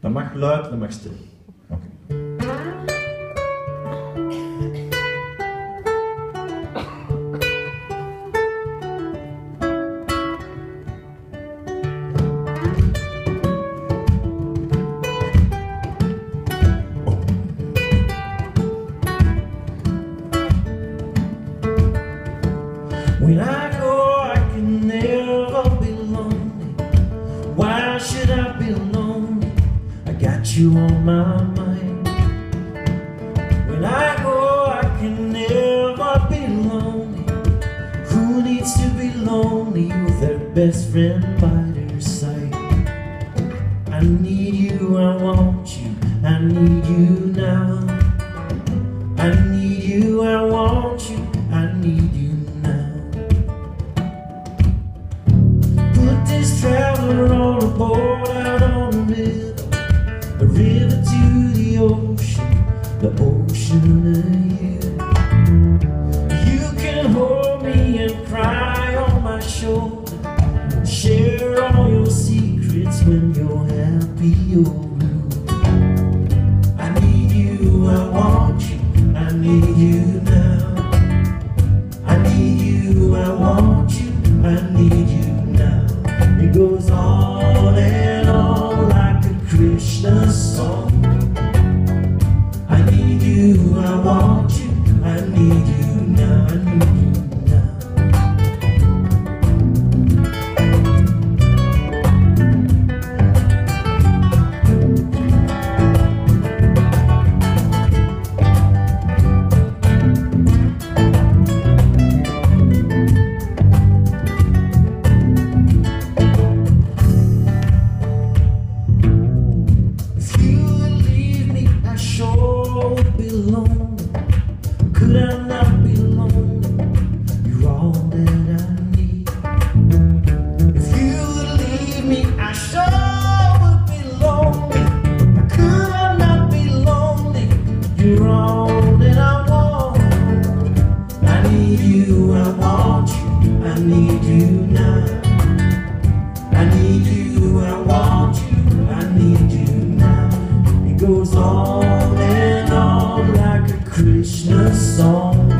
Dat mag luid, dat mag stil. Oké. When I go, I can never be lonely. Why should I be lonely? You on my mind. When I go, I can never be lonely. Who needs to be lonely with their best friend by their side? I need you, I want you, I need you now. I need you, I want you, I need you now. Put this traveler on a boat a river to the ocean, the ocean of you. You can hold me and cry on my shoulder, share all your secrets when you're happy need you, I want you, I need you now. I need you, I want you, I need you now. It goes on and on like a Krishna song.